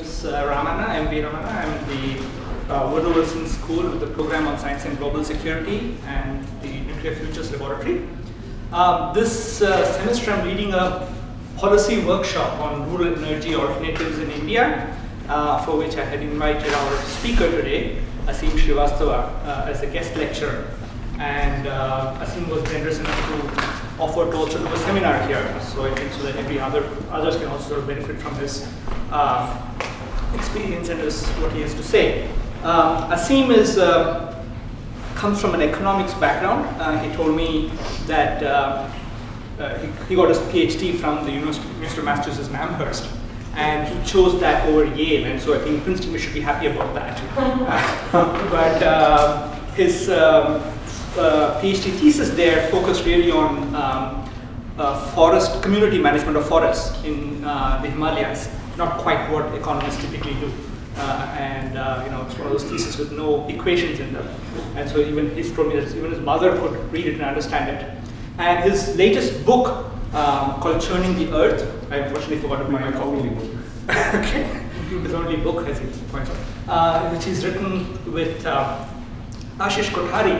is uh, Ramana, MV Ramana. I'm the uh, Woodrow Wilson School with the Program on Science and Global Security and the Nuclear Futures Laboratory. Um, this uh, semester I'm leading a policy workshop on rural energy alternatives in India, uh, for which I had invited our speaker today, Aseem Shrivastava, uh, as a guest lecturer. And Aseem was generous enough to offer to also do a seminar here, so I think so that every other others can also benefit from this uh, experience and his, what he has to say. Um, Aseem is uh, comes from an economics background. Uh, he told me that uh, uh, he, he, got his PhD from the University, of Massachusetts in Amherst, and he chose that over Yale, and so I think Princeton should be happy about that. but uh, his um, uh, PhD thesis there focused really on um, uh, forest community management of forests in the Himalayas. Not quite what economists typically do. Uh, and uh, you know it's one of those theses with no equations in them. And so even his even his mother could read it and understand it. And his latest book um, called Churning the Earth, I unfortunately forgot my copy. okay, his only book, as he points out, uh, which is written with uh, Ashish Kothari,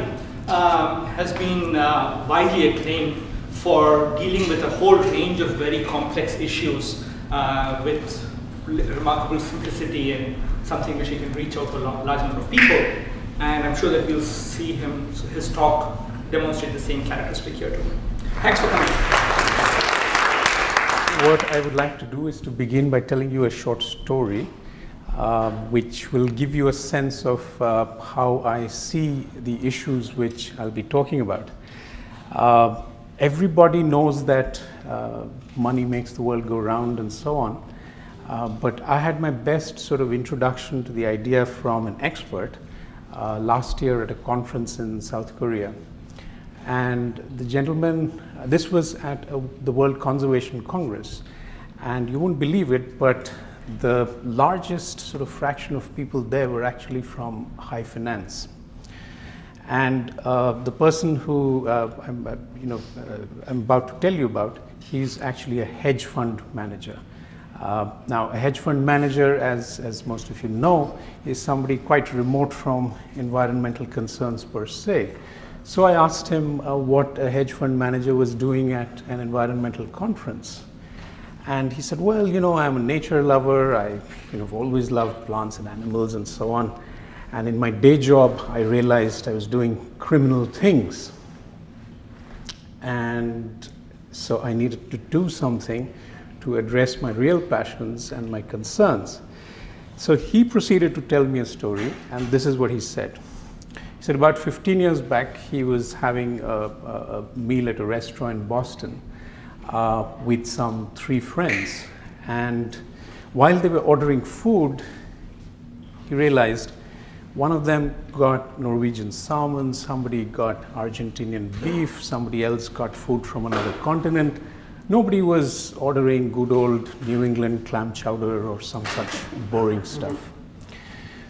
um, has been uh, widely acclaimed for dealing with a whole range of very complex issues uh, with remarkable simplicity and something which he can reach out to a large number of people. And I'm sure that we'll see him, his talk demonstrate the same characteristic here too. Thanks for coming. What I would like to do is to begin by telling you a short story uh, which will give you a sense of uh, how I see the issues which I'll be talking about. Uh, everybody knows that uh, money makes the world go round and so on. Uh, but I had my best sort of introduction to the idea from an expert uh, last year at a conference in South Korea. And the gentleman, uh, this was at a, the World Conservation Congress. And you won't believe it, but the largest sort of fraction of people there were actually from high finance. And uh, the person who uh, I'm, uh, you know, I'm about to tell you about, he's actually a hedge fund manager. Uh, now, a hedge fund manager, as, as most of you know, is somebody quite remote from environmental concerns per se. So I asked him uh, what a hedge fund manager was doing at an environmental conference. And he said, well, you know, I'm a nature lover. I you know, always loved plants and animals and so on. And in my day job, I realized I was doing criminal things. And so I needed to do something to address my real passions and my concerns. So he proceeded to tell me a story, and this is what he said. He said about 15 years back, he was having a, a, meal at a restaurant in Boston uh, with some three friends. And while they were ordering food, he realized one of them got Norwegian salmon, somebody got Argentinian beef, somebody else got food from another continent, Nobody was ordering good old New England clam chowder or some such boring stuff.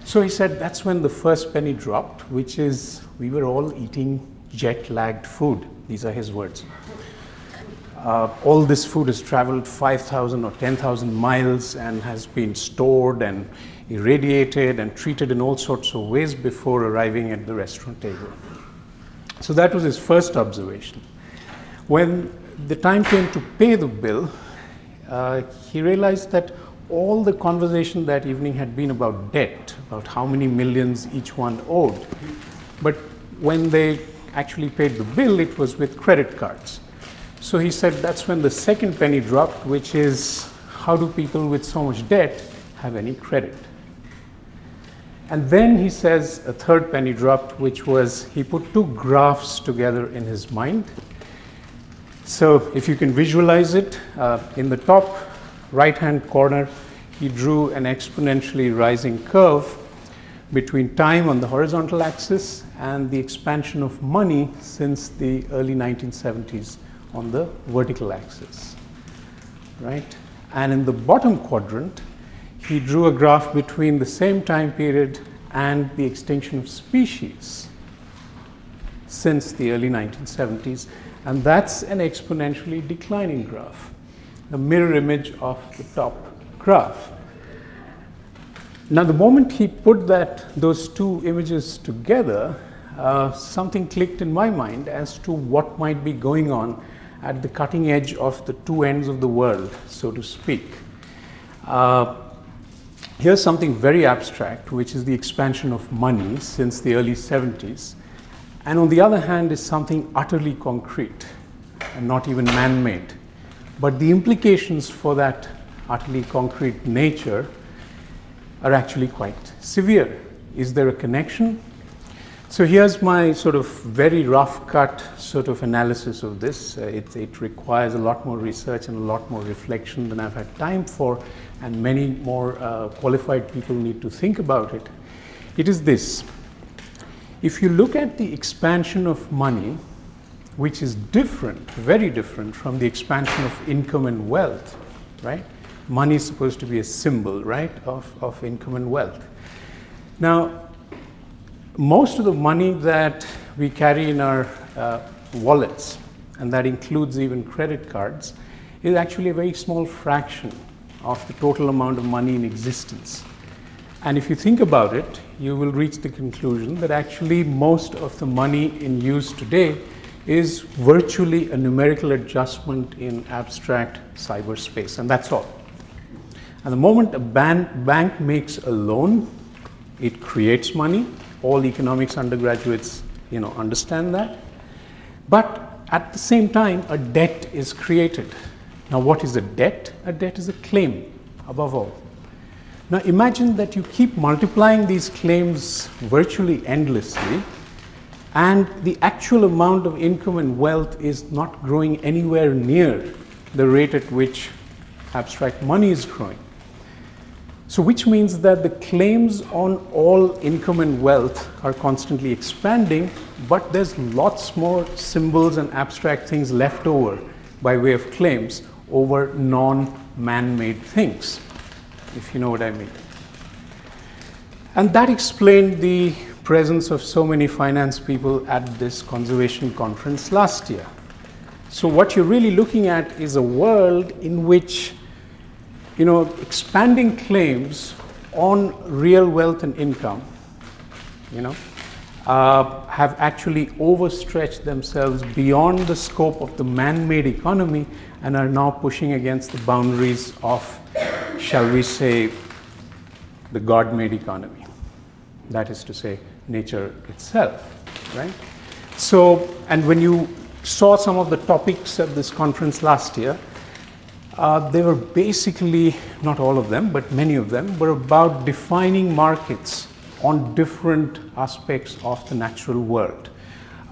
So he said that's when the first penny dropped, which is we were all eating jet lagged food. These are his words. Uh, all this food has traveled 5,000 or 10,000 miles and has been stored and irradiated and treated in all sorts of ways before arriving at the restaurant table. So that was his first observation. When the time came to pay the bill, uh, he realized that all the conversation that evening had been about debt, about how many millions each one owed. But when they actually paid the bill, it was with credit cards. So he said that's when the second penny dropped, which is how do people with so much debt have any credit? And then he says a third penny dropped, which was he put two graphs together in his mind so if you can visualize it, uh, in the top right-hand corner, he drew an exponentially rising curve between time on the horizontal axis and the expansion of money since the early 1970s on the vertical axis, right? And in the bottom quadrant, he drew a graph between the same time period and the extinction of species since the early 1970s and that's an exponentially declining graph, the mirror image of the top graph. Now, the moment he put that, those two images together, uh, something clicked in my mind as to what might be going on at the cutting edge of the two ends of the world, so to speak. Uh, here's something very abstract, which is the expansion of money since the early 70s. And on the other hand, is something utterly concrete and not even man made. But the implications for that utterly concrete nature are actually quite severe. Is there a connection? So here's my sort of very rough cut sort of analysis of this. Uh, it, it, requires a lot more research and a lot more reflection than I've had time for, and many more uh, qualified people need to think about it. It is this. If you look at the expansion of money, which is different, very different from the expansion of income and wealth, right? money is supposed to be a symbol, right, of, of income and wealth. Now, most of the money that we carry in our uh, wallets, and that includes even credit cards, is actually a very small fraction of the total amount of money in existence. And if you think about it, you will reach the conclusion that actually most of the money in use today is virtually a numerical adjustment in abstract cyberspace, and that's all. And the moment a ban- bank makes a loan, it creates money. All economics undergraduates, you know, understand that. But at the same time, a debt is created. Now, what is a debt? A debt is a claim, above all. Now, imagine that you keep multiplying these claims virtually endlessly, and the actual amount of income and wealth is not growing anywhere near the rate at which abstract money is growing. So, which means that the claims on all income and wealth are constantly expanding, but there's lots more symbols and abstract things left over by way of claims over non man made things, if you know what I mean. And that explained the presence of so many finance people at this conservation conference last year. So, what you're really looking at is a world in which you know, expanding claims on real wealth and income, you know, uh, have actually overstretched themselves beyond the scope of the man-made economy and are now pushing against the boundaries of, shall we say, the God-made economy. That is to say, nature itself, right? So, and when you saw some of the topics at this conference last year, uh, they were basically, not all of them, but many of them, were about defining markets on different aspects of the natural world.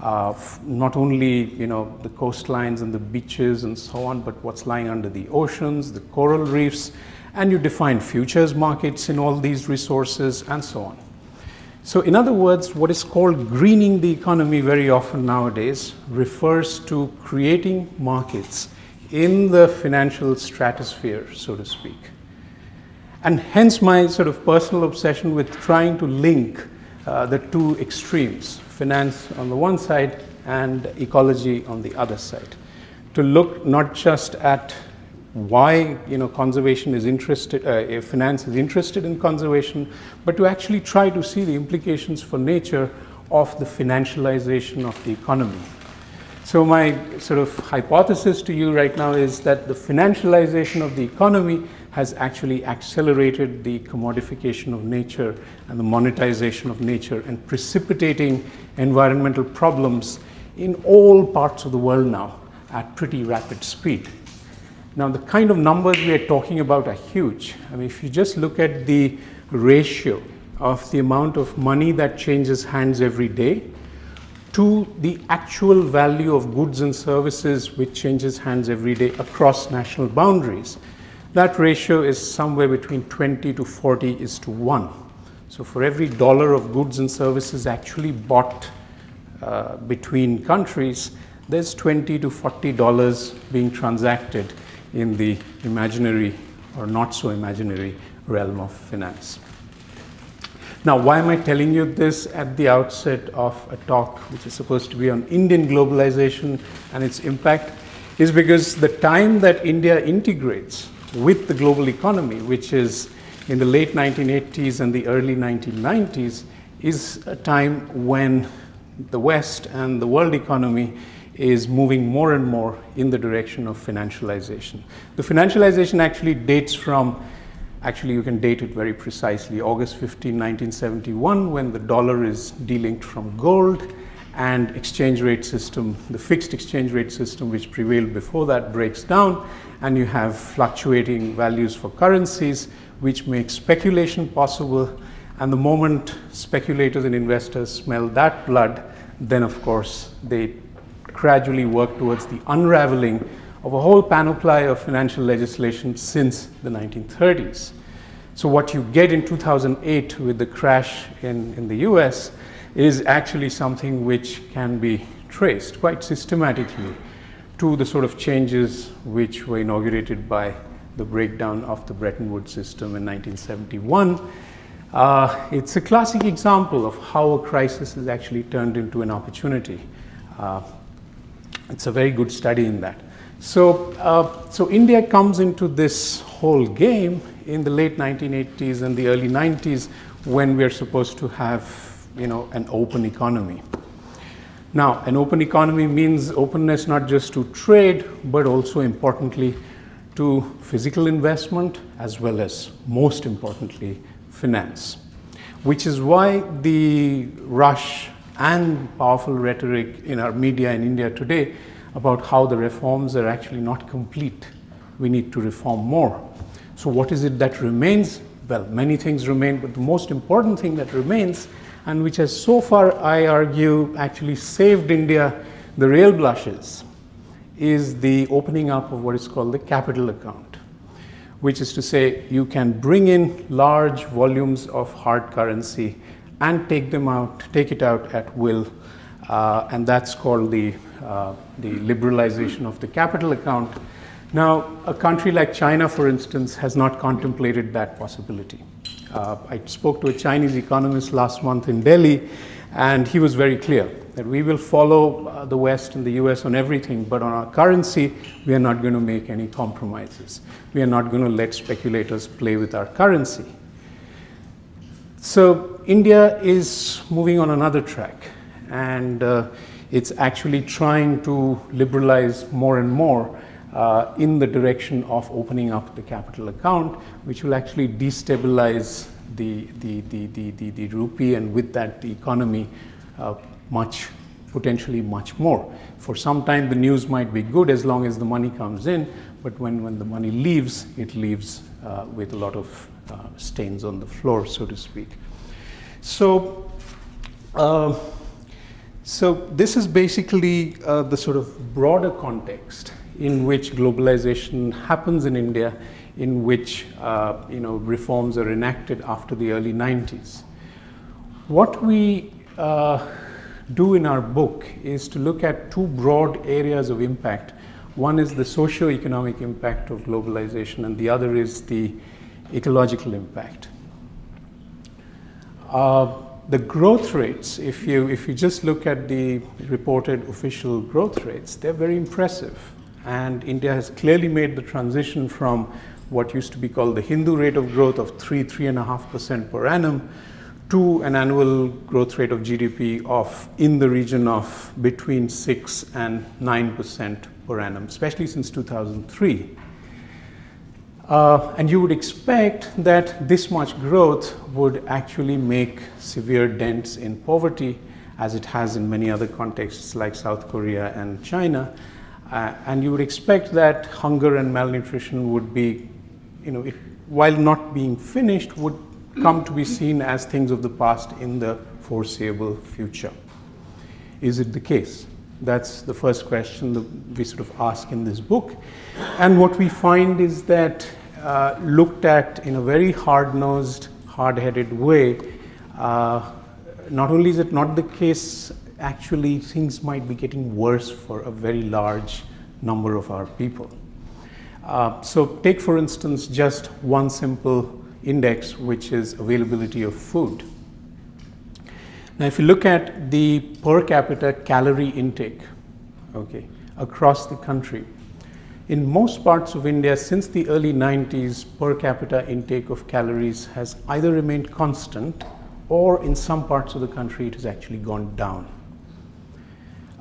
Uh, not only you know the coastlines and the beaches and so on, but what's lying under the oceans, the coral reefs, and you define futures markets in all these resources and so on. So, in other words, what is called greening the economy very often nowadays refers to creating markets in the financial stratosphere, so to speak. And hence my sort of personal obsession with trying to link uh, the two extremes, finance on the one side and ecology on the other side, to look not just at why you know conservation is interested, uh, finance is interested in conservation, but to actually try to see the implications for nature of the financialization of the economy so my sort of hypothesis to you right now is that the financialization of the economy has actually accelerated the commodification of nature and the monetization of nature and precipitating environmental problems in all parts of the world now at pretty rapid speed. Now, the kind of numbers we are talking about are huge. I mean, if you just look at the ratio of the amount of money that changes hands every day to the actual value of goods and services which changes hands every day across national boundaries. That ratio is somewhere between 20 to 40 is to 1. So for every dollar of goods and services actually bought uh, between countries, there's 20 to 40 dollars being transacted in the imaginary or not so imaginary realm of finance. Now, why am I telling you this at the outset of a talk which is supposed to be on Indian globalization and its impact? Is because the time that India integrates with the global economy, which is in the late 1980s and the early 1990s is a time when the West and the world economy is moving more and more in the direction of financialization. The financialization actually dates from, actually, you can date it very precisely August 15, 1971, when the dollar is delinked from gold and exchange rate system, the fixed exchange rate system which prevailed before that breaks down, and you have fluctuating values for currencies, which makes speculation possible. And the moment speculators and investors smell that blood, then of course they gradually work towards the unraveling of a whole panoply of financial legislation since the 1930s. So, what you get in 2008 with the crash in, in the US is actually something which can be traced quite systematically to the sort of changes which were inaugurated by the breakdown of the Bretton Woods system in 1971. Uh, it's a classic example of how a crisis is actually turned into an opportunity. Uh, it's a very good study in that. So, uh, so India comes into this whole game in the late 1980s and the early 90s when we're supposed to have, you know, an open economy. Now, an open economy means openness not just to trade, but also importantly to physical investment as well as, most importantly, finance. Which is why the rush and powerful rhetoric in our media in India today about how the reforms are actually not complete. We need to reform more. So, what is it that remains? Well, many things remain, but the most important thing that remains, and which has so far, I argue, actually saved India the real blushes, is the opening up of what is called the capital account, which is to say, you can bring in large volumes of hard currency and take them out, take it out at will. Uh, and that's called the, uh, the liberalization of the capital account. Now, a country like China, for instance, has not contemplated that possibility. Uh, I spoke to a Chinese economist last month in Delhi, and he was very clear that we will follow uh, the West and the US on everything, but on our currency, we are not going to make any compromises. We are not going to let speculators play with our currency. So India is moving on another track, and uh, it's actually trying to liberalize more and more uh, in the direction of opening up the capital account, which will actually destabilize the, the, the, the, the, the rupee and with that the economy uh, much, potentially much more. For some time, the news might be good as long as the money comes in, but when, when the money leaves, it leaves uh, with a lot of uh, stains on the floor, so to speak. So, uh, so this is basically uh, the sort of broader context in which globalization happens in India, in which uh, you know reforms are enacted after the early 90s. What we uh, do in our book is to look at two broad areas of impact. One is the socio-economic impact of globalization, and the other is the ecological impact. Uh, the growth rates, if you, if you just look at the reported official growth rates, they're very impressive. And India has clearly made the transition from what used to be called the Hindu rate of growth of 3, 3.5% per annum to an annual growth rate of GDP of in the region of between 6 and 9% per annum, especially since 2003. Uh, and you would expect that this much growth would actually make severe dents in poverty, as it has in many other contexts like South Korea and China. Uh, and you would expect that hunger and malnutrition would be, you know, it, while not being finished, would come to be seen as things of the past in the foreseeable future. Is it the case? That's the first question that we sort of ask in this book. And what we find is that, uh, looked at in a very hard nosed, hard headed way, uh, not only is it not the case, actually, things might be getting worse for a very large number of our people. Uh, so, take for instance just one simple index, which is availability of food. Now, if you look at the per capita calorie intake, okay, across the country, in most parts of India, since the early 90s, per capita intake of calories has either remained constant or in some parts of the country it has actually gone down.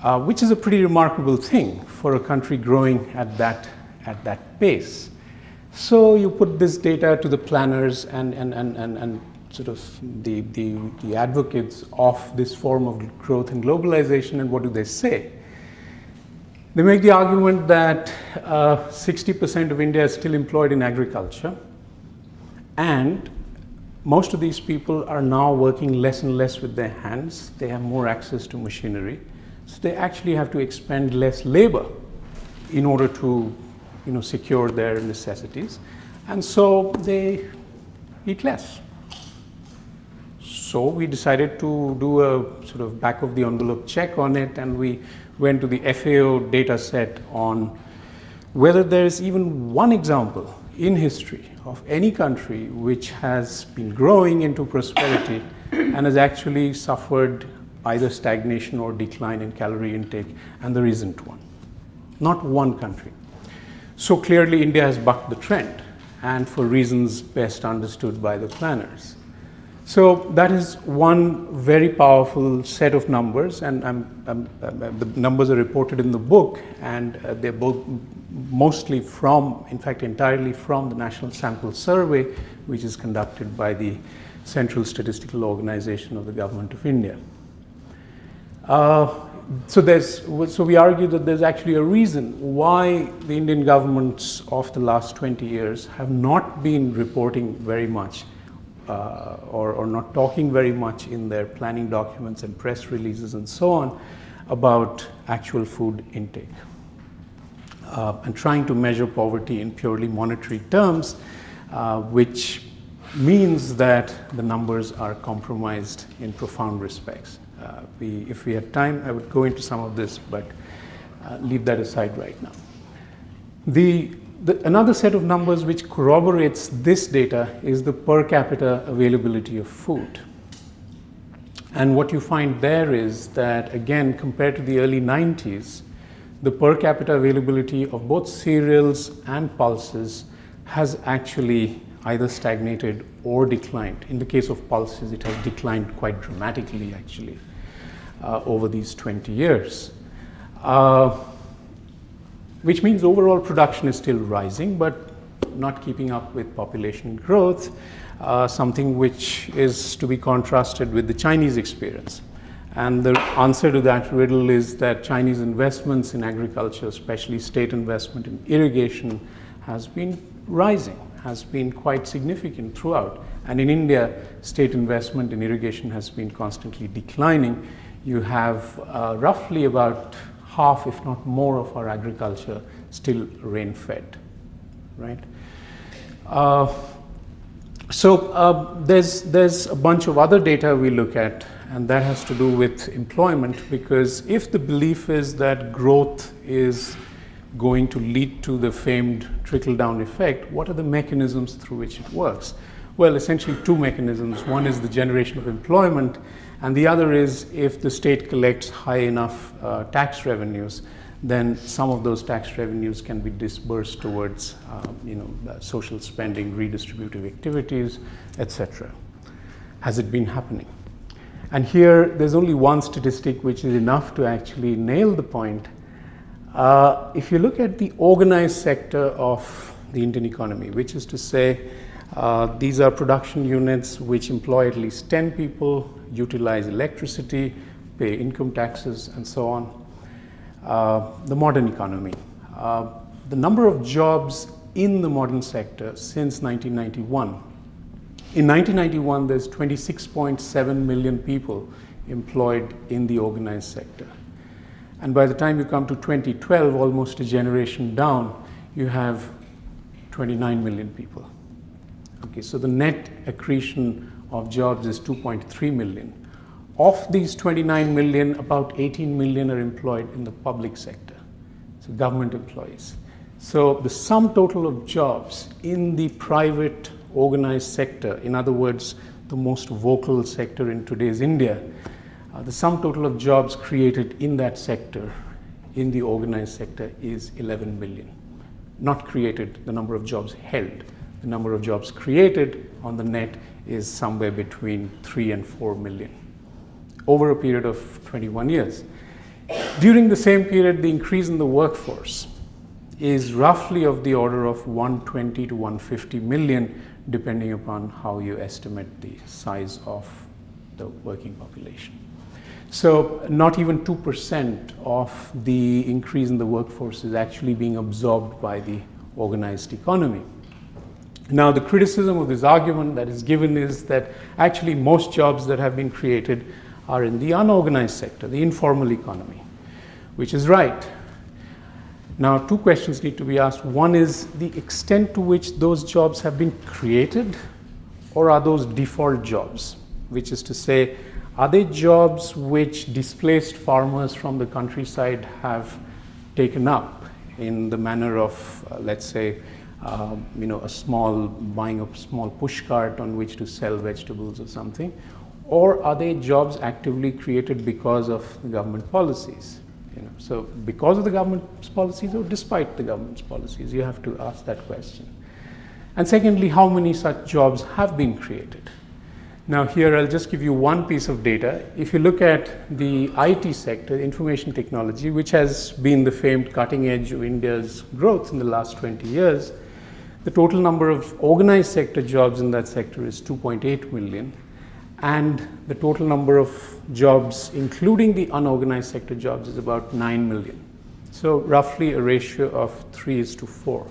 Uh, which is a pretty remarkable thing for a country growing at that, at that pace. So you put this data to the planners and, and, and, and, and sort of the, the, the advocates of this form of growth and globalization, and what do they say? They make the argument that 60% uh, of India is still employed in agriculture, and most of these people are now working less and less with their hands. They have more access to machinery. So they actually have to expend less labor in order to you know, secure their necessities. And so they eat less. So we decided to do a sort of back of the envelope check on it, and we went to the FAO data set on whether there is even one example in history of any country which has been growing into prosperity and has actually suffered either stagnation or decline in calorie intake, and there isn't one. Not one country. So clearly, India has bucked the trend, and for reasons best understood by the planners. So that is one very powerful set of numbers, and I'm, I'm, I'm, the numbers are reported in the book, and uh, they're both mostly from, in fact, entirely from the National Sample Survey, which is conducted by the Central Statistical Organization of the Government of India. Uh, so there's so we argue that there's actually a reason why the Indian governments of the last 20 years have not been reporting very much uh, or, or not talking very much in their planning documents and press releases and so on about actual food intake. Uh, and trying to measure poverty in purely monetary terms, uh, which means that the numbers are compromised in profound respects. Uh, we, if we had time, I would go into some of this, but uh, leave that aside right now. The the, another set of numbers which corroborates this data is the per capita availability of food. And what you find there is that, again, compared to the early 90s, the per capita availability of both cereals and pulses has actually either stagnated or declined. In the case of pulses, it has declined quite dramatically, actually, uh, over these 20 years. Uh, which means overall production is still rising, but not keeping up with population growth, uh, something which is to be contrasted with the Chinese experience. And the answer to that riddle is that Chinese investments in agriculture, especially state investment in irrigation, has been rising, has been quite significant throughout. And in India, state investment in irrigation has been constantly declining. You have uh, roughly about half, if not more, of our agriculture still rain fed, right? Uh, so uh, there's, there's a bunch of other data we look at, and that has to do with employment because if the belief is that growth is going to lead to the famed trickle down effect, what are the mechanisms through which it works? Well, essentially, two mechanisms. One is the generation of employment, and the other is if the state collects high enough uh, tax revenues, then some of those tax revenues can be disbursed towards uh, you know, social spending, redistributive activities, etc. Has it been happening? And here, there's only one statistic which is enough to actually nail the point. Uh, if you look at the organized sector of the Indian economy, which is to say, uh, these are production units which employ at least 10 people, utilize electricity, pay income taxes, and so on. Uh, the modern economy. Uh, the number of jobs in the modern sector since 1991. In 1991, there's 26.7 million people employed in the organized sector. And by the time you come to 2012, almost a generation down, you have 29 million people. Okay, so the net accretion of jobs is 2.3 million. Of these 29 million, about 18 million are employed in the public sector, so government employees. So the sum total of jobs in the private organized sector, in other words, the most vocal sector in today's India, uh, the sum total of jobs created in that sector, in the organized sector, is 11 million. not created, the number of jobs held. The number of jobs created on the net is somewhere between 3 and 4 million over a period of 21 years. During the same period, the increase in the workforce is roughly of the order of 120 to 150 million, depending upon how you estimate the size of the working population. So, not even 2% of the increase in the workforce is actually being absorbed by the organized economy. Now, the criticism of this argument that is given is that actually most jobs that have been created are in the unorganized sector, the informal economy, which is right. Now, two questions need to be asked. One is the extent to which those jobs have been created, or are those default jobs? Which is to say, are they jobs which displaced farmers from the countryside have taken up in the manner of, uh, let's say, uh, you know, a small buying a small push cart on which to sell vegetables or something, or are they jobs actively created because of the government policies? You know, so because of the government's policies or despite the government's policies, you have to ask that question. And secondly, how many such jobs have been created? Now here I'll just give you one piece of data. If you look at the IT sector, information technology, which has been the famed cutting edge of India's growth in the last 20 years, the total number of organized sector jobs in that sector is 2.8 million and the total number of jobs, including the unorganized sector jobs, is about 9 million. So, roughly a ratio of 3 is to 4.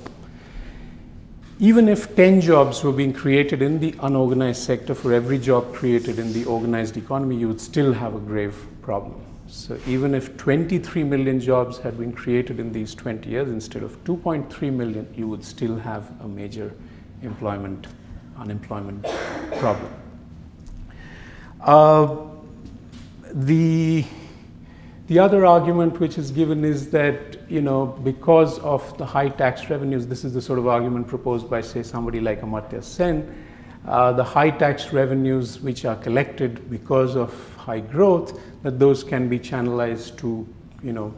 Even if 10 jobs were being created in the unorganized sector for every job created in the organized economy, you would still have a grave problem. So, even if 23 million jobs had been created in these 20 years instead of 2.3 million, you would still have a major employment, unemployment problem. Uh, the, the other argument which is given is that, you know, because of the high tax revenues, this is the sort of argument proposed by, say, somebody like Amartya Sen, uh, the high tax revenues which are collected because of high growth, that those can be channelized to, you know,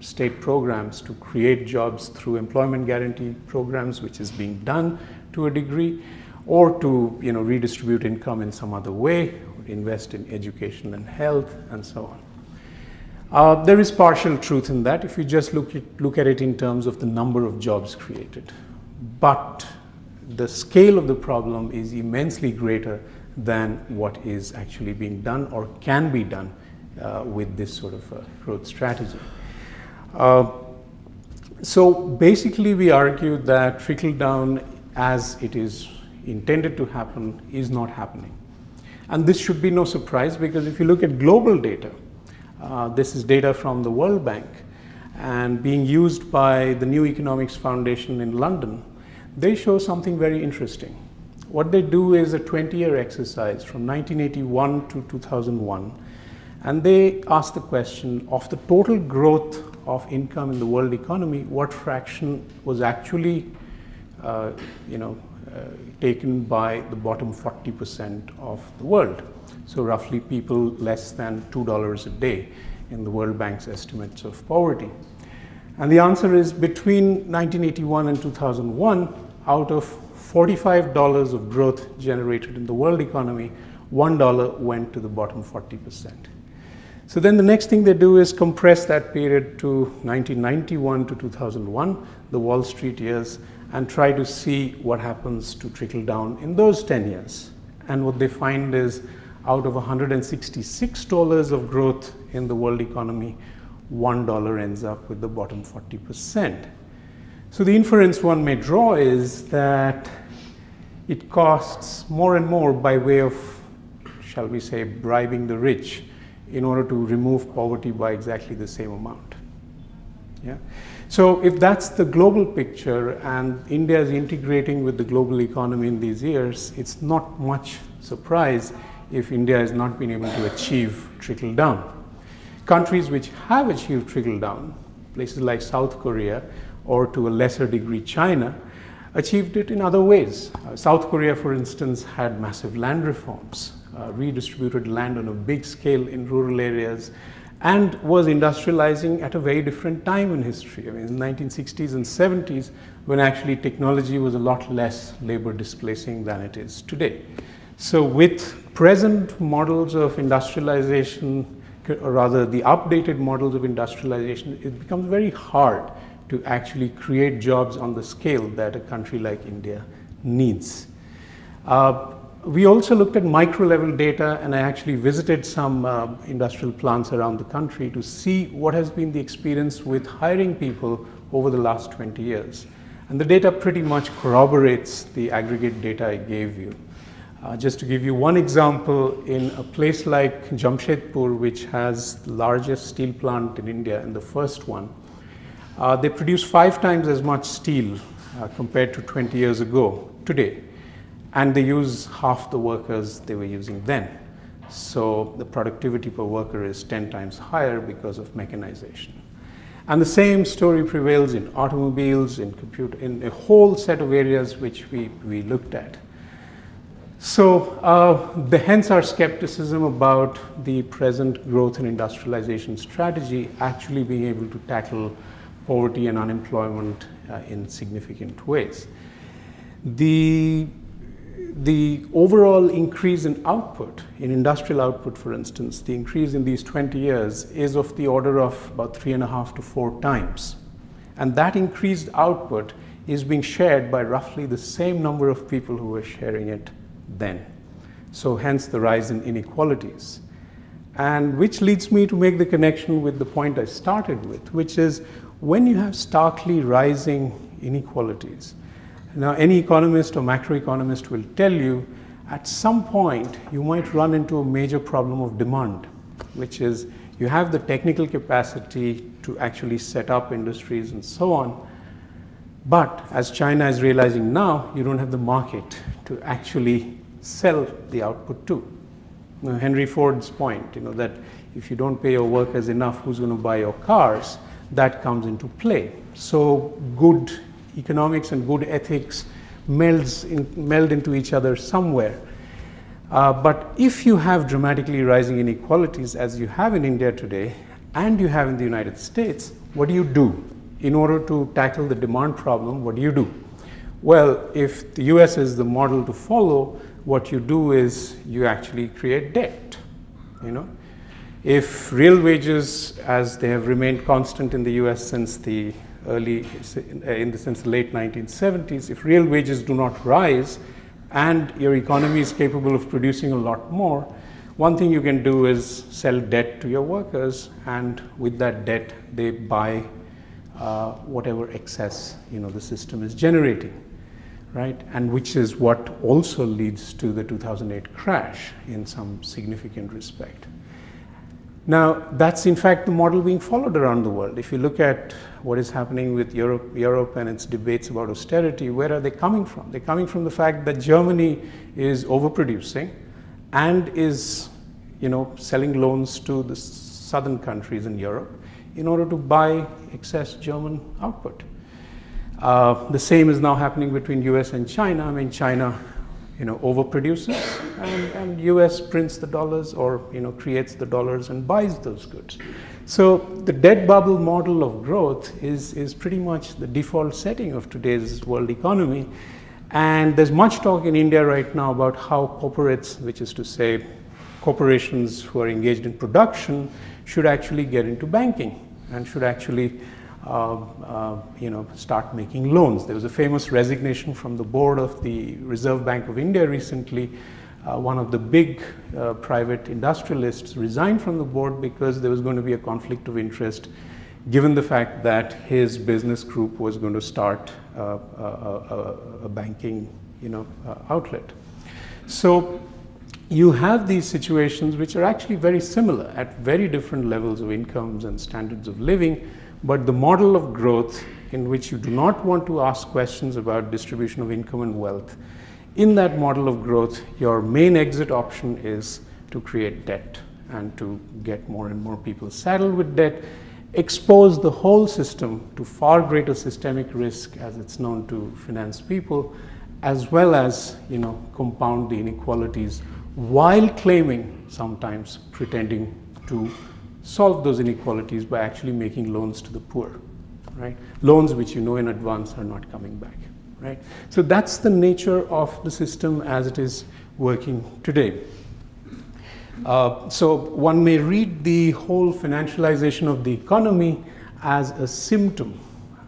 state programs to create jobs through employment guarantee programs, which is being done to a degree, or to, you know, redistribute income in some other way, invest in education and health, and so on. Uh, there is partial truth in that if you just look at, look at it in terms of the number of jobs created. But the scale of the problem is immensely greater than what is actually being done or can be done uh, with this sort of growth strategy. Uh, so basically, we argue that trickle down, as it is intended to happen, is not happening. And this should be no surprise because if you look at global data, uh, this is data from the World Bank and being used by the New Economics Foundation in London, they show something very interesting. What they do is a 20 year exercise from 1981 to 2001, and they ask the question of the total growth of income in the world economy, what fraction was actually, uh, you know, uh, taken by the bottom 40% of the world. So, roughly, people less than $2 a day in the World Bank's estimates of poverty. And the answer is between 1981 and 2001, out of $45 of growth generated in the world economy, $1 went to the bottom 40%. So then the next thing they do is compress that period to 1991 to 2001, the Wall Street years, and try to see what happens to trickle down in those 10 years. And what they find is out of $166 of growth in the world economy, $1 ends up with the bottom 40%. So the inference one may draw is that it costs more and more by way of, shall we say, bribing the rich in order to remove poverty by exactly the same amount. Yeah? So if that's the global picture and India is integrating with the global economy in these years, it's not much surprise if India has not been able to achieve trickle down. Countries which have achieved trickle down, places like South Korea or to a lesser degree China, achieved it in other ways. Uh, South Korea, for instance, had massive land reforms, uh, redistributed land on a big scale in rural areas, and was industrializing at a very different time in history. I mean, in the 1960s and 70s, when actually technology was a lot less labor displacing than it is today. So, with present models of industrialization, or rather the updated models of industrialization, it becomes very hard to actually create jobs on the scale that a country like India needs. Uh, we also looked at micro level data and I actually visited some uh, industrial plants around the country to see what has been the experience with hiring people over the last 20 years. And the data pretty much corroborates the aggregate data I gave you. Uh, just to give you one example, in a place like Jamshedpur, which has the largest steel plant in India and the first one, uh, they produce five times as much steel uh, compared to 20 years ago today and they use half the workers they were using then. So the productivity per worker is 10 times higher because of mechanization. And the same story prevails in automobiles, in computer, in a whole set of areas which we, we looked at. So uh, the, hence our skepticism about the present growth and industrialization strategy actually being able to tackle poverty and unemployment uh, in significant ways. The the overall increase in output, in industrial output, for instance, the increase in these 20 years is of the order of about three and a half to four times. And that increased output is being shared by roughly the same number of people who were sharing it then. So, hence the rise in inequalities. And which leads me to make the connection with the point I started with, which is when you have starkly rising inequalities, now, any economist or macroeconomist will tell you at some point you might run into a major problem of demand, which is you have the technical capacity to actually set up industries and so on. But as China is realizing now, you don't have the market to actually sell the output to. Now, Henry Ford's point, you know, that if you don't pay your workers enough, who's going to buy your cars? That comes into play. So good economics and good ethics melds in, meld into each other somewhere. Uh, but if you have dramatically rising inequalities as you have in India today and you have in the United States, what do you do? In order to tackle the demand problem, what do you do? Well, if the US is the model to follow, what you do is you actually create debt. You know, if real wages, as they have remained constant in the US since the early, in the sense late 1970s, if real wages do not rise and your economy is capable of producing a lot more, one thing you can do is sell debt to your workers, and with that debt, they buy uh, whatever excess you know the system is generating, right? And which is what also leads to the 2008 crash in some significant respect. Now, that's in fact the model being followed around the world. If you look at what is happening with Europe, Europe and its debates about austerity, where are they coming from? They're coming from the fact that Germany is overproducing and is, you know, selling loans to the southern countries in Europe in order to buy excess German output. Uh, the same is now happening between US and China. I mean, China you know, overproduces and, and US prints the dollars or, you know, creates the dollars and buys those goods. So the debt bubble model of growth is, is pretty much the default setting of today's world economy. And there's much talk in India right now about how corporates, which is to say corporations who are engaged in production, should actually get into banking and should actually you know, start making loans. There was a famous resignation from the board of the Reserve Bank of India recently. Uh, one of the big uh, private industrialists resigned from the board because there was going to be a conflict of interest given the fact that his business group was going to start uh, a, a, a, banking you know, uh, outlet. So you have these situations which are actually very similar at very different levels of incomes and standards of living but the model of growth in which you do not want to ask questions about distribution of income and wealth, in that model of growth, your main exit option is to create debt and to get more and more people saddled with debt, expose the whole system to far greater systemic risk as it's known to finance people, as well as you know compound the inequalities while claiming sometimes pretending to solve those inequalities by actually making loans to the poor, right? Loans which you know in advance are not coming back, right? So that's the nature of the system as it is working today. Uh, so one may read the whole financialization of the economy as a symptom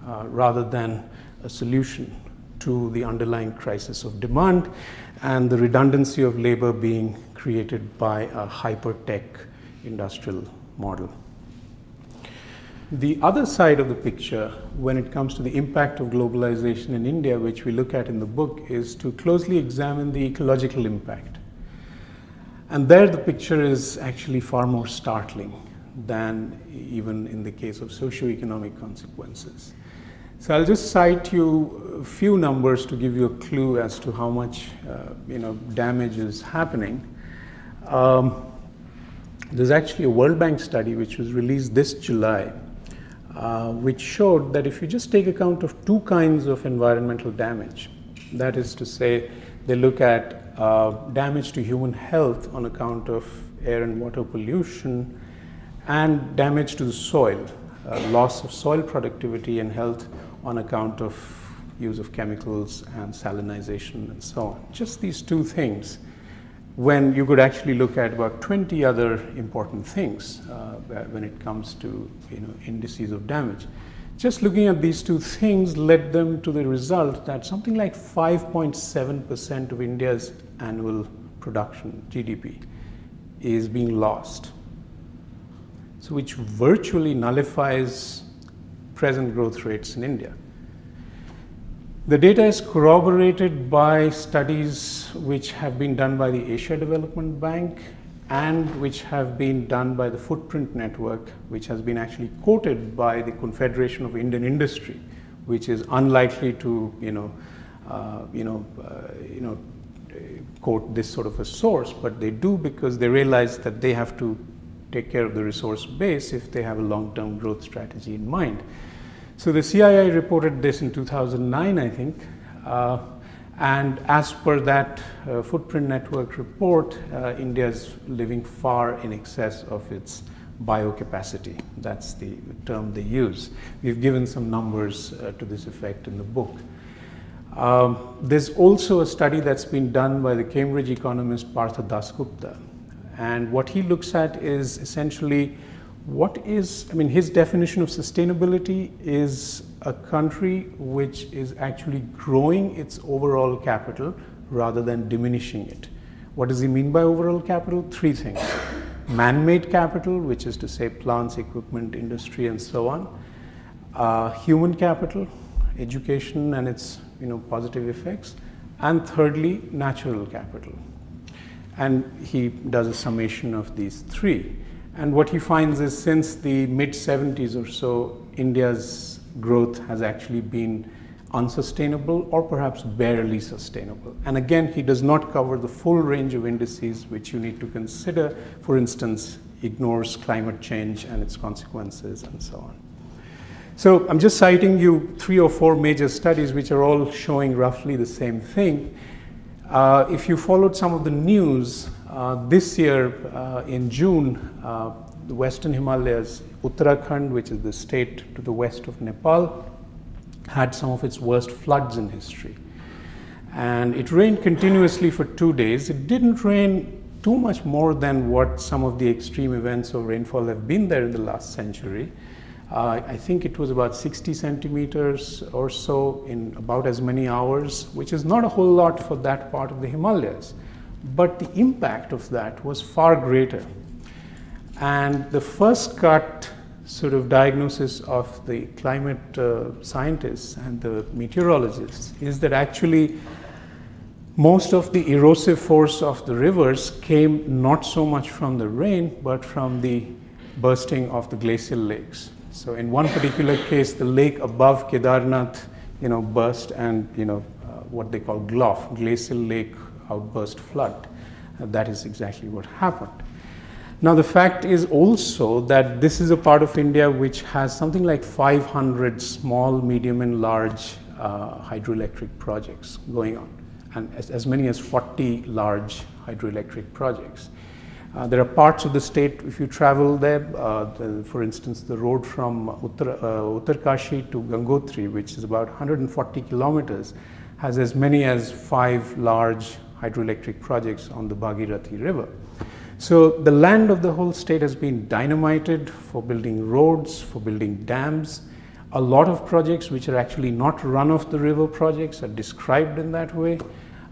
uh, rather than a solution to the underlying crisis of demand and the redundancy of labor being created by a hyper-tech industrial model. The other side of the picture, when it comes to the impact of globalization in India, which we look at in the book, is to closely examine the ecological impact. And there the picture is actually far more startling than even in the case of socioeconomic consequences. So I'll just cite you a few numbers to give you a clue as to how much uh, you know damage is happening. Um, there's actually a World Bank study which was released this July, uh, which showed that if you just take account of two kinds of environmental damage, that is to say, they look at uh, damage to human health on account of air and water pollution and damage to the soil, uh, loss of soil productivity and health on account of use of chemicals and salinization and so on. Just these two things when you could actually look at about 20 other important things uh, when it comes to you know, indices of damage. Just looking at these two things led them to the result that something like 5.7% of India's annual production, GDP, is being lost. So, which virtually nullifies present growth rates in India. The data is corroborated by studies which have been done by the Asia Development Bank and which have been done by the Footprint Network, which has been actually quoted by the Confederation of Indian Industry, which is unlikely to, you know, uh, you know, uh, you know, quote this sort of a source, but they do because they realize that they have to take care of the resource base if they have a long-term growth strategy in mind. So the CII reported this in 2009, I think. Uh, and as per that uh, footprint network report, uh, India is living far in excess of its biocapacity. That's the term they use. We've given some numbers uh, to this effect in the book. Um, there's also a study that's been done by the Cambridge economist Partha Dasgupta. And what he looks at is essentially what is, I mean, his definition of sustainability is a country which is actually growing its overall capital rather than diminishing it. What does he mean by overall capital? Three things. Man-made capital, which is to say plants, equipment, industry, and so on. Uh, human capital, education and its you know, positive effects. And thirdly, natural capital. And he does a summation of these three. And what he finds is since the mid 70s or so, India's growth has actually been unsustainable or perhaps barely sustainable. And again, he does not cover the full range of indices which you need to consider. For instance, ignores climate change and its consequences and so on. So I'm just citing you three or four major studies which are all showing roughly the same thing. Uh, if you followed some of the news, this year uh, in June, uh, the Western Himalayas, Uttarakhand, which is the state to the west of Nepal, had some of its worst floods in history. And it rained continuously for two days. It didn't rain too much more than what some of the extreme events of rainfall have been there in the last century. Uh, I think it was about 60 centimeters or so in about as many hours, which is not a whole lot for that part of the Himalayas. But the impact of that was far greater. And the first cut sort of diagnosis of the climate uh, scientists and the meteorologists is that actually most of the erosive force of the rivers came not so much from the rain but from the bursting of the glacial lakes. So in one particular case, the lake above Kedarnath, you know, burst and you know uh, what they call GLOF, glacial lake outburst flood. Uh, that is exactly what happened. Now, the fact is also that this is a part of India which has something like 500 small, medium, and large uh, hydroelectric projects going on, and as, as, many as 40 large hydroelectric projects. Uh, there are parts of the state, if you travel there, uh, the, for instance, the road from Uttar, uh, Uttarkashi to Gangotri, which is about 140 kilometers, has as many as five large hydroelectric projects on the Bhagirathi River. So the land of the whole state has been dynamited for building roads, for building dams. A lot of projects which are actually not run of the river projects are described in that way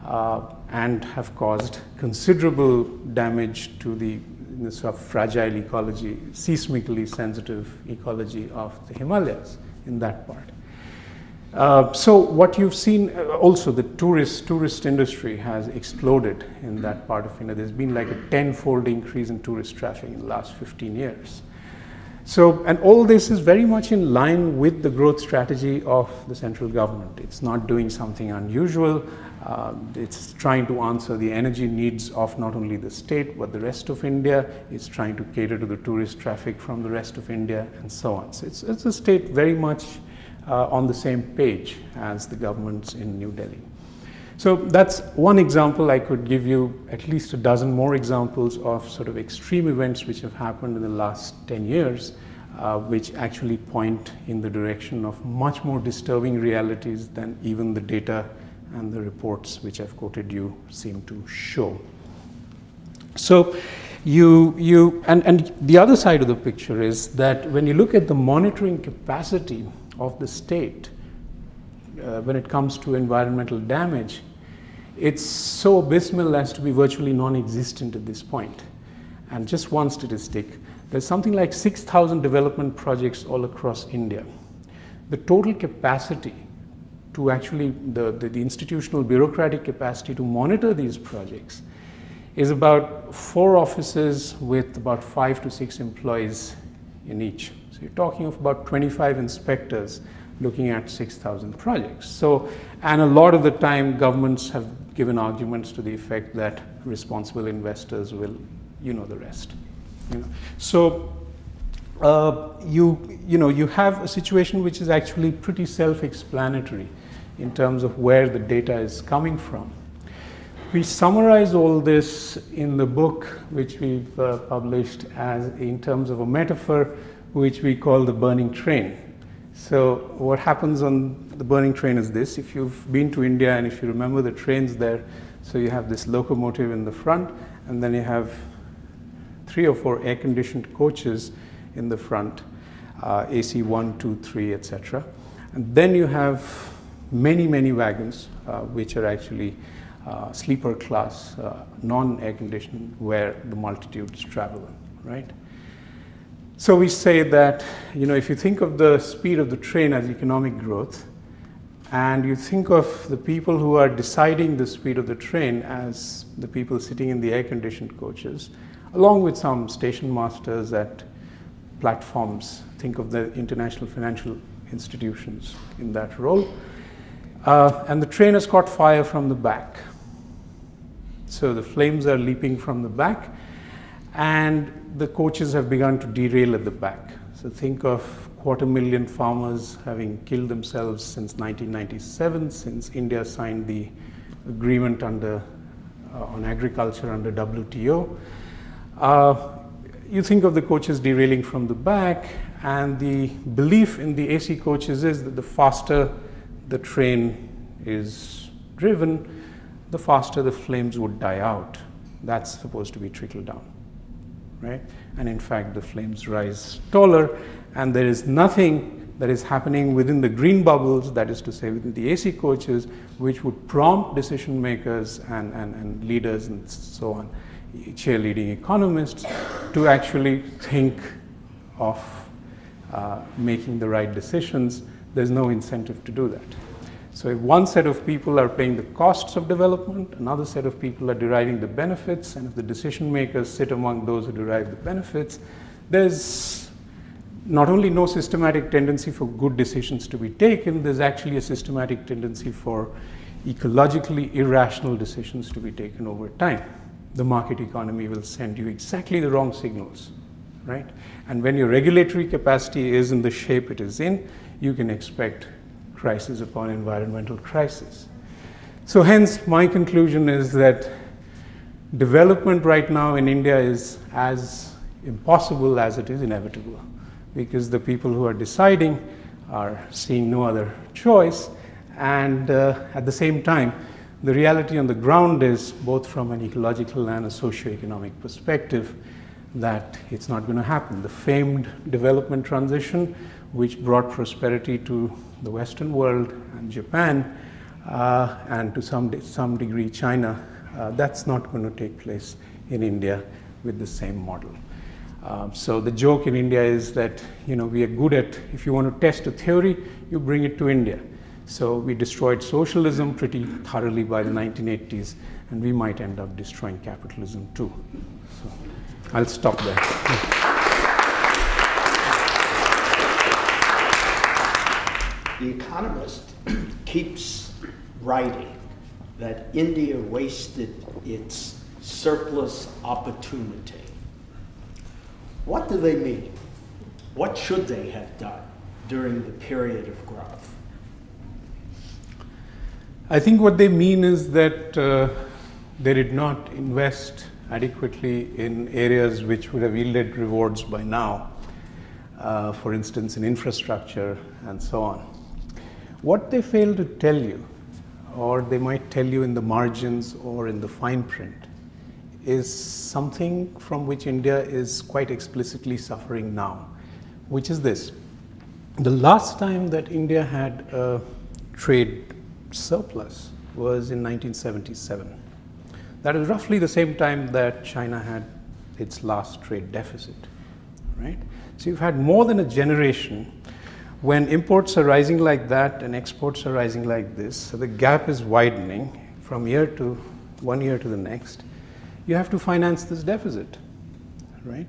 uh, and have caused considerable damage to the sort of fragile ecology, seismically sensitive ecology of the Himalayas in that part. Uh, so what you've seen uh, also the tourist tourist industry has exploded in that part of India. There's been like a tenfold increase in tourist traffic in the last 15 years. So and all this is very much in line with the growth strategy of the central government. It's not doing something unusual. Uh, it's trying to answer the energy needs of not only the state but the rest of India. It's trying to cater to the tourist traffic from the rest of India and so on. So it's, it's a state very much uh, on the same page as the governments in New Delhi. So that's one example. I could give you at least a dozen more examples of sort of extreme events which have happened in the last 10 years, uh, which actually point in the direction of much more disturbing realities than even the data and the reports which I've quoted you seem to show. So you, you and, and the other side of the picture is that when you look at the monitoring capacity of the state uh, when it comes to environmental damage, it's so abysmal as to be virtually non-existent at this point. And just one statistic, there's something like 6,000 development projects all across India. The total capacity to actually, the, the, the institutional bureaucratic capacity to monitor these projects is about four offices with about five to six employees in each you're talking of about 25 inspectors looking at 6,000 projects. So, and a lot of the time governments have given arguments to the effect that responsible investors will, you know the rest. You know. So, uh, you, you know, you have a situation which is actually pretty self-explanatory in terms of where the data is coming from. We summarize all this in the book which we've uh, published as in terms of a metaphor which we call the burning train. So what happens on the burning train is this. If you've been to India and if you remember the trains there, so you have this locomotive in the front and then you have three or four air-conditioned coaches in the front, uh, AC 1, 2, 3, etc. And then you have many, many wagons, uh, which are actually uh, sleeper class, uh, non-air conditioned, where the multitudes travel, right? So we say that, you know, if you think of the speed of the train as economic growth, and you think of the people who are deciding the speed of the train as the people sitting in the air-conditioned coaches, along with some station masters at platforms, think of the international financial institutions in that role, uh, and the train has caught fire from the back. So the flames are leaping from the back, and the coaches have begun to derail at the back. So think of quarter million farmers having killed themselves since 1997, since India signed the agreement under, uh, on agriculture under WTO. Uh, you think of the coaches derailing from the back, and the belief in the AC coaches is that the faster the train is driven, the faster the flames would die out. That's supposed to be trickle down right? And in fact, the flames rise taller, and there is nothing that is happening within the green bubbles, that is to say, within the AC coaches, which would prompt decision makers and, and, and leaders and so on, cheerleading economists, to actually think of uh, making the right decisions. There's no incentive to do that. So if one set of people are paying the costs of development, another set of people are deriving the benefits, and if the decision makers sit among those who derive the benefits, there's not only no systematic tendency for good decisions to be taken, there's actually a systematic tendency for ecologically irrational decisions to be taken over time. The market economy will send you exactly the wrong signals, right? And when your regulatory capacity is in the shape it is in, you can expect crisis upon environmental crisis. So hence my conclusion is that development right now in India is as impossible as it is inevitable because the people who are deciding are seeing no other choice. And uh, at the same time, the reality on the ground is, both from an ecological and a socio-economic perspective, that it's not going to happen. The famed development transition, which brought prosperity to the Western world and Japan, uh, and to some, de some degree China, uh, that's not going to take place in India with the same model. Um, so the joke in India is that you know we are good at if you want to test a theory, you bring it to India. So we destroyed socialism pretty thoroughly by the 1980s, and we might end up destroying capitalism too. So I'll stop there. The Economist keeps writing that India wasted its surplus opportunity. What do they mean? What should they have done during the period of growth? I think what they mean is that uh, they did not invest adequately in areas which would have yielded rewards by now, uh, for instance, in infrastructure and so on. What they fail to tell you, or they might tell you in the margins or in the fine print, is something from which India is quite explicitly suffering now, which is this. The last time that India had a trade surplus was in 1977. That is roughly the same time that China had its last trade deficit, right? So you've had more than a generation when imports are rising like that and exports are rising like this, so the gap is widening from year to one year to the next you have to finance this deficit, right?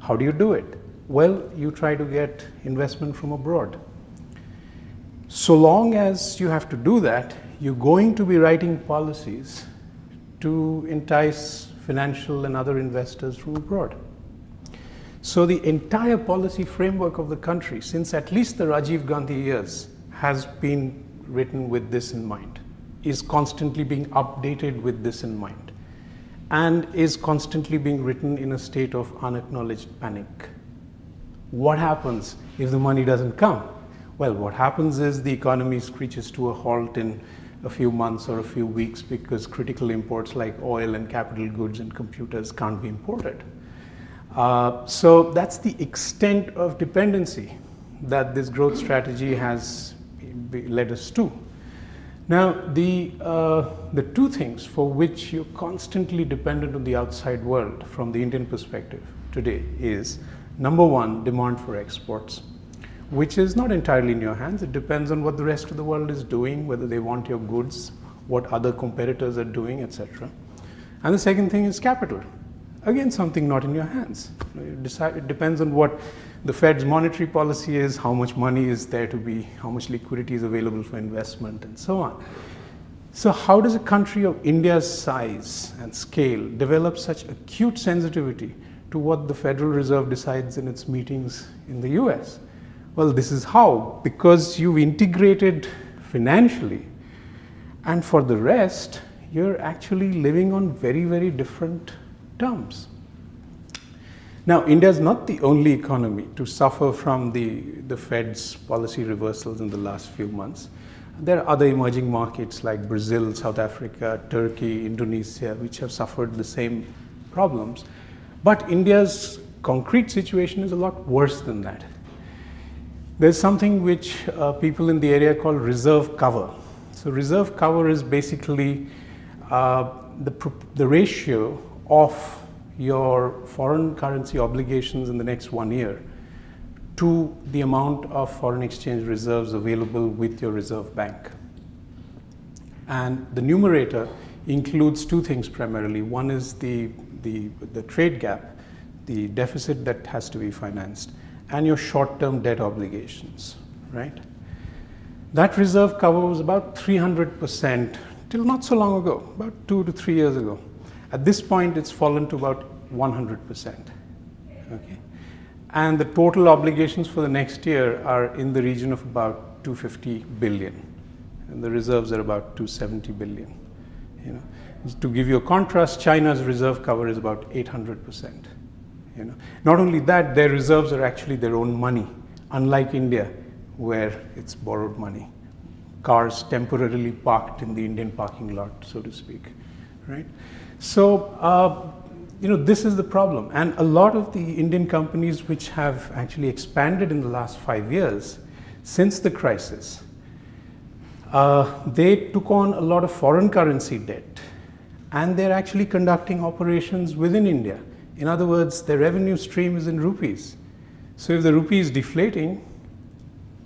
How do you do it? Well, you try to get investment from abroad. So long as you have to do that, you're going to be writing policies to entice financial and other investors from abroad. So the entire policy framework of the country, since at least the Rajiv Gandhi years, has been written with this in mind, is constantly being updated with this in mind and is constantly being written in a state of unacknowledged panic. What happens if the money doesn't come? Well, what happens is the economy screeches to a halt in a few months or a few weeks because critical imports like oil and capital goods and computers can't be imported. Uh, so that's the extent of dependency that this growth strategy has led us to. Now, the, uh, the two things for which you're constantly dependent on the outside world from the Indian perspective today is number one, demand for exports, which is not entirely in your hands. It depends on what the rest of the world is doing, whether they want your goods, what other competitors are doing, etc. And the second thing is capital. Again, something not in your hands. It, decide, it depends on what the Fed's monetary policy is, how much money is there to be, how much liquidity is available for investment, and so on. So, how does a country of India's size and scale develop such acute sensitivity to what the Federal Reserve decides in its meetings in the US? Well, this is how because you've integrated financially, and for the rest, you're actually living on very, very different terms. Now, India is not the only economy to suffer from the, the Fed's policy reversals in the last few months. There are other emerging markets like Brazil, South Africa, Turkey, Indonesia, which have suffered the same problems. But India's concrete situation is a lot worse than that. There's something which uh, people in the area call reserve cover. So, reserve cover is basically uh, the, the ratio of your foreign currency obligations in the next one year to the amount of foreign exchange reserves available with your reserve bank. And the numerator includes two things primarily. One is the, the, the trade gap, the deficit that has to be financed, and your short term debt obligations, right? That reserve cover was about 300% till not so long ago, about two to three years ago. At this point, it's fallen to about 100%. Okay? And the total obligations for the next year are in the region of about 250 billion. And the reserves are about 270 billion. You know? To give you a contrast, China's reserve cover is about 800%. You know? Not only that, their reserves are actually their own money, unlike India, where it's borrowed money. Cars temporarily parked in the Indian parking lot, so to speak, right? So, uh, you know, this is the problem. And a lot of the Indian companies which have actually expanded in the last five years, since the crisis, uh, they took on a lot of foreign currency debt and they're actually conducting operations within India. In other words, their revenue stream is in rupees. So if the rupee is deflating,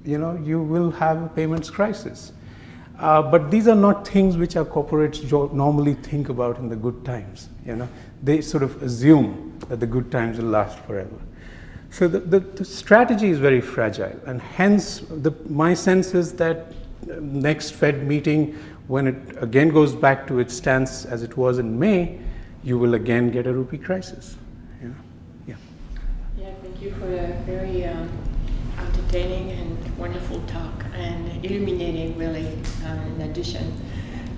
you know, you will have a payments crisis. Uh, but these are not things which our corporates normally think about in the good times. You know, they sort of assume that the good times will last forever. So the, the, the strategy is very fragile, and hence the, my sense is that next Fed meeting, when it again goes back to its stance as it was in May, you will again get a rupee crisis. Yeah. Yeah. Yeah. Thank you for a very um, entertaining and wonderful talk and illuminating, really. Um, in addition,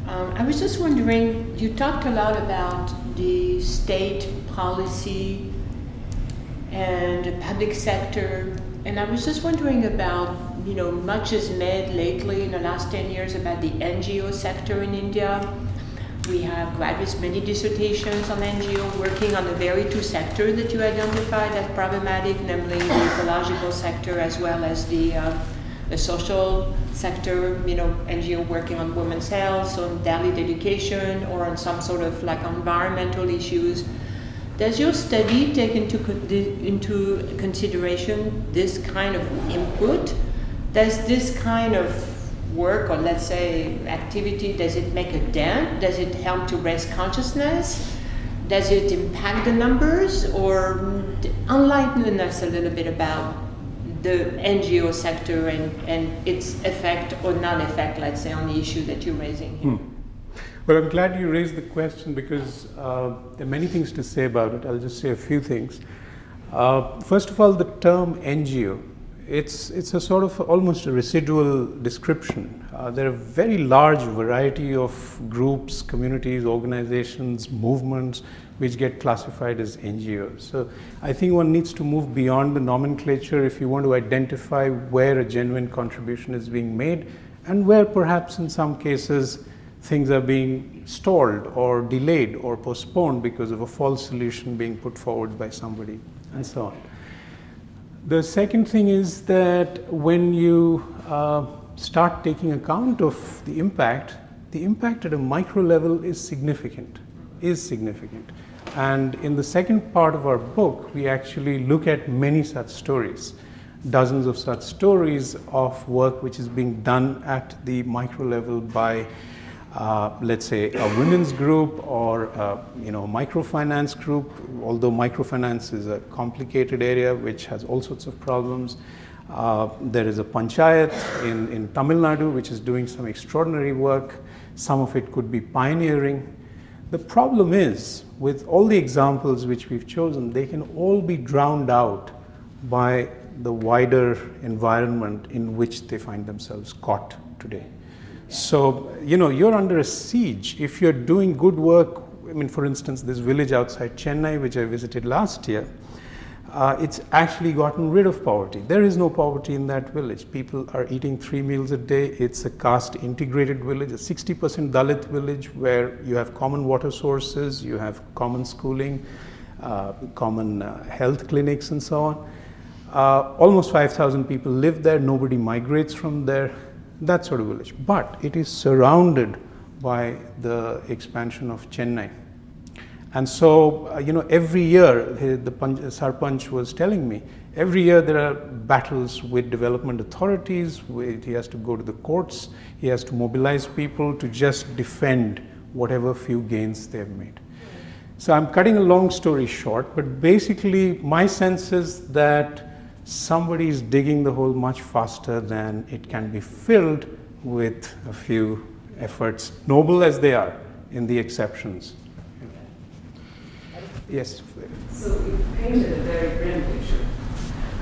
um, I was just wondering. You talked a lot about the state policy and the public sector, and I was just wondering about you know, much is made lately in the last 10 years about the NGO sector in India. We have graduates, many dissertations on NGO working on the very two sectors that you identified as problematic, namely the ecological sector as well as the, uh, the social sector, you know, NGO working on women's health, on Dalit education, or on some sort of like environmental issues. Does your study take into, into consideration this kind of input? does this kind of work or let's say activity does it make a dent does it help to raise consciousness does it impact the numbers or mm, enlighten us a little bit about the NGO sector and, and its effect or non-effect, let's say, on the issue that you're raising here? Hmm. Well, I'm glad you raised the question because uh, there are many things to say about it. I'll just say a few things. Uh, first of all, the term NGO it's, it's a sort of almost a residual description. Uh, there are very large variety of groups, communities, organizations, movements which get classified as NGOs. So I think one needs to move beyond the nomenclature if you want to identify where a genuine contribution is being made and where perhaps in some cases things are being stalled or delayed or postponed because of a false solution being put forward by somebody and so on. The second thing is that when you uh, start taking account of the impact, the impact at a micro level is significant, is significant. And in the second part of our book, we actually look at many such stories, dozens of such stories of work which is being done at the micro level by uh, let's say a women's group or a, you know microfinance group. Although microfinance is a complicated area which has all sorts of problems uh, there is a panchayat in, in Tamil Nadu which is doing some extraordinary work. Some of it could be pioneering. The problem is with all the examples which we've chosen they can all be drowned out by the wider environment in which they find themselves caught today so, you know, you're under a siege. If you're doing good work, I mean, for instance, this village outside Chennai, which I visited last year, uh, it's actually gotten rid of poverty. There is no poverty in that village. People are eating three meals a day. It's a caste integrated village, a 60% Dalit village where you have common water sources, you have common schooling, uh, common uh, health clinics, and so on. Uh, almost 5,000 people live there. Nobody migrates from there that sort of village. But it is surrounded by the expansion of Chennai. And so, uh, you know, every year, the Sarpanch was telling me, every year there are battles with development authorities, he has to go to the courts, he has to mobilize people to just defend whatever few gains they've made. So I'm cutting a long story short, but basically my sense is that somebody is digging the hole much faster than it can be filled with a few efforts, noble as they are, in the exceptions. Yes. So you painted a very grim picture,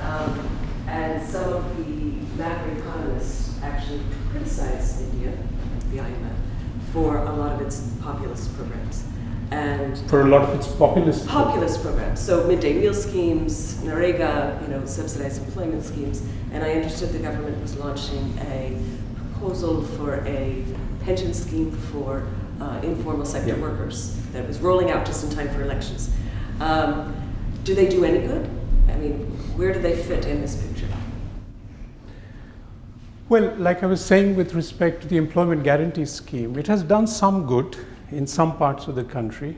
um, and some of the macroeconomists actually criticize India, the IMF, for a lot of its populist programs. And for a lot of its populist populist programs. So midday meal schemes, NREGA, you know, subsidized employment schemes. And I understood the government was launching a proposal for a pension scheme for uh, informal sector yeah. workers that was rolling out just in time for elections. Um, do they do any good? I mean, where do they fit in this picture? Well, like I was saying with respect to the employment guarantee scheme, it has done some good in some parts of the country,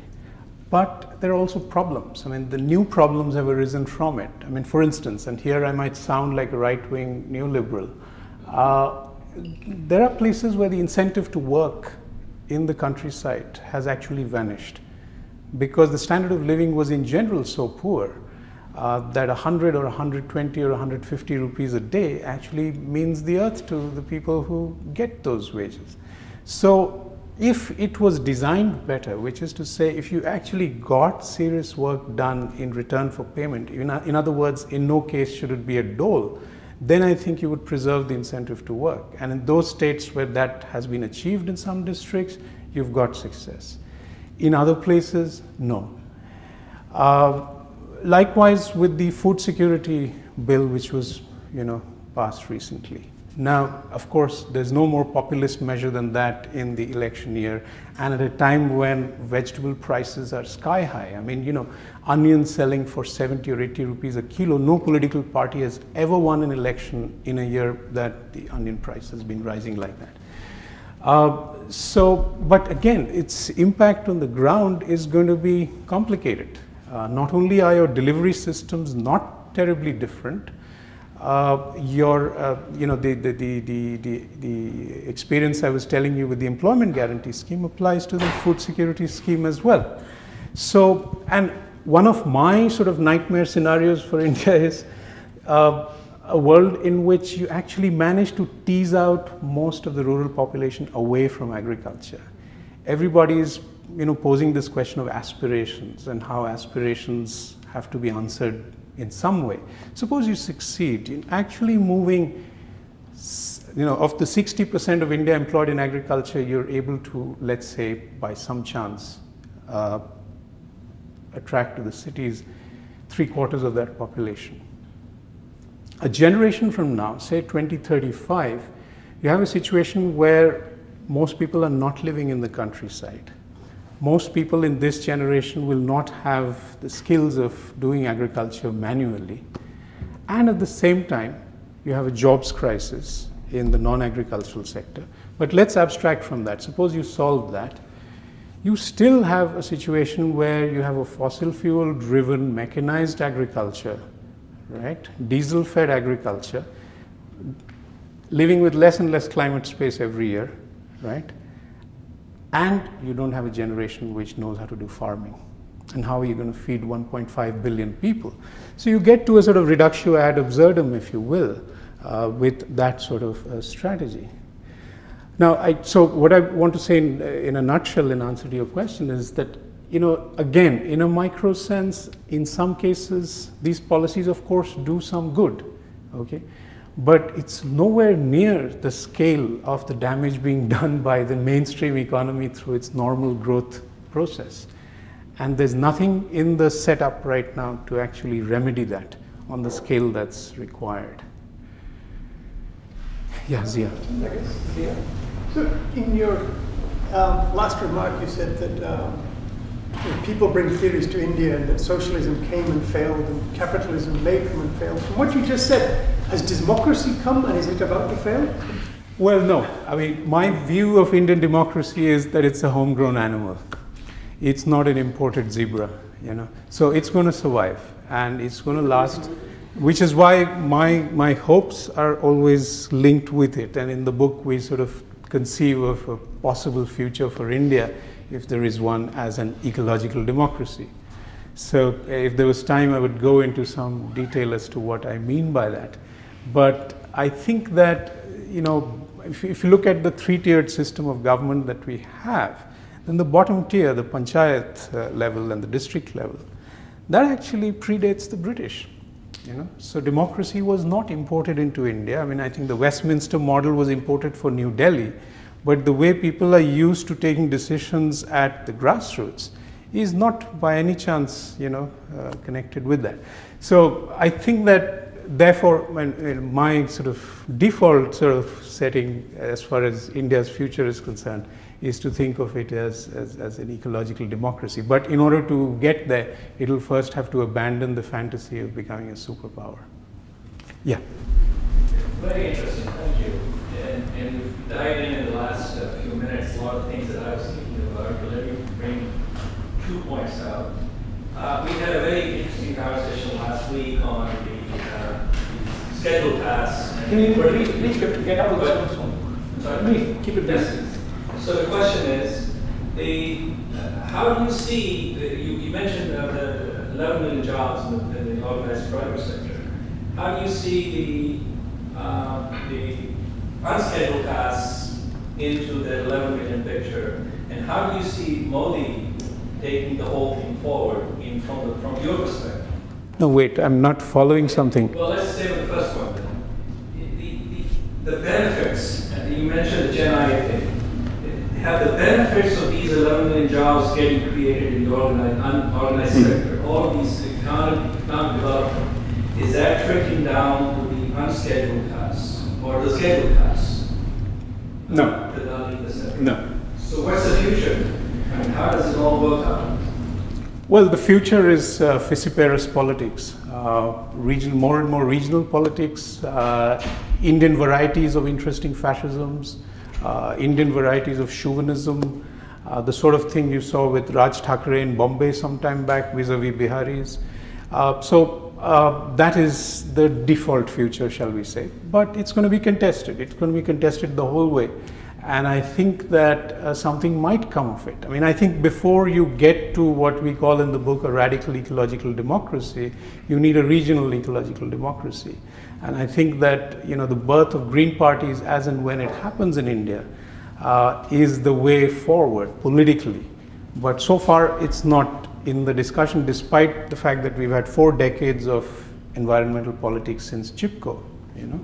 but there are also problems. I mean, the new problems have arisen from it. I mean, for instance, and here I might sound like a right wing neoliberal, uh, there are places where the incentive to work in the countryside has actually vanished because the standard of living was in general so poor uh, that 100 or 120 or 150 rupees a day actually means the earth to the people who get those wages. So if it was designed better, which is to say, if you actually got serious work done in return for payment, in, in other words, in no case should it be a dole, then I think you would preserve the incentive to work. And in those states where that has been achieved in some districts, you've got success. In other places, no. Uh, likewise with the food security bill, which was, you know, passed recently. Now, of course, there's no more populist measure than that in the election year, and at a time when vegetable prices are sky high. I mean, you know, onions selling for 70 or 80 rupees a kilo, no political party has ever won an election in a year that the onion price has been rising like that. Uh, so, but again, its impact on the ground is going to be complicated. Uh, not only are your delivery systems not terribly different, your, uh, you know, the, the, the, the, the experience I was telling you with the employment guarantee scheme applies to the food security scheme as well. So, and one of my sort of nightmare scenarios for India is uh, a world in which you actually manage to tease out most of the rural population away from agriculture. Everybody is, you know, posing this question of aspirations and how aspirations have to be answered in some way. Suppose you succeed in actually moving, you know, of the 60% of India employed in agriculture, you're able to, let's say, by some chance, uh, attract to the cities three quarters of that population. A generation from now, say 2035, you have a situation where most people are not living in the countryside most people in this generation will not have the skills of doing agriculture manually. And at the same time, you have a jobs crisis in the non-agricultural sector. But let's abstract from that. Suppose you solve that. You still have a situation where you have a fossil fuel driven mechanized agriculture, right? Diesel fed agriculture, living with less and less climate space every year, right? And you don't have a generation which knows how to do farming. And how are you going to feed 1.5 billion people? So you get to a sort of reductio ad absurdum, if you will, uh, with that sort of uh, strategy. Now, I, so what I want to say in, in a nutshell, in answer to your question, is that you know, again, in a micro sense, in some cases, these policies, of course, do some good. Okay, but it's nowhere near the scale of the damage being done by the mainstream economy through its normal growth process. And there's nothing in the setup right now to actually remedy that on the scale that's required. Yeah, Zia. So, in your um, last remark, you said that um, people bring theories to India and that socialism came and failed and capitalism may come and fail. From what you just said, has democracy come and is it about to fail? Well, no. I mean, my view of Indian democracy is that it's a homegrown animal. It's not an imported zebra, you know. So it's going to survive and it's going to last, which is why my, my hopes are always linked with it. And in the book, we sort of conceive of a possible future for India, if there is one, as an ecological democracy. So if there was time, I would go into some detail as to what I mean by that. But I think that, you know, if, if you look at the three-tiered system of government that we have, then the bottom tier, the panchayat uh, level and the district level, that actually predates the British. You know? So democracy was not imported into India. I mean, I think the Westminster model was imported for New Delhi, But the way people are used to taking decisions at the grassroots is not by any chance, you know, uh, connected with that. So I think that therefore my, my sort of default sort of setting as far as India's future is concerned is to think of it as, as, as, an ecological democracy. But in order to get there, it will first have to abandon the fantasy of becoming a superpower. Yeah. Very interesting, thank you. And, and dived in in the last uh, few minutes, a lot of things that I was thinking about, but let me bring two points out. Uh, we had a very interesting conversation last week on the, uh, scheduled castes. Can you please, please get out of the phone? Sorry? Please, keep it yes. So the question is, the, uh, how do you see, the, you, you, mentioned uh, the 11 million jobs in the, in the, organized private sector. How do you see the, uh, the unscheduled castes into the 11 million picture? And how do you see Modi taking the whole thing forward in, from, the, from your perspective? No, wait, I'm not following something. Well, let's say the first one. The, the, the benefits, and you mentioned the Gini thing have the benefits of these 11 million jobs getting created in the organized, unorganized mm -hmm. sector, all these economic, economic development, is that trickling down to the unscheduled castes or the scheduled castes? No. No. So what's the future? Mean, how does it all work out? Well, the future is uh, politics, uh, region, more and more regional politics, uh, Indian varieties of interesting fascisms, uh, Indian varieties of chauvinism, uh, the sort of thing you saw with Raj Thackeray in Bombay some time back vis-a-vis Biharis. Uh, so uh, that is the default future, shall we say. But it's going to be contested. It's going to be contested the whole way. And I think that uh, something might come of it. I mean, I think before you get to what we call in the book a radical ecological democracy, you need a regional ecological democracy. And I think that you know the birth of green parties, as and when it happens in India, uh, is the way forward politically. But so far, it's not in the discussion, despite the fact that we've had four decades of environmental politics since Chipko. You know.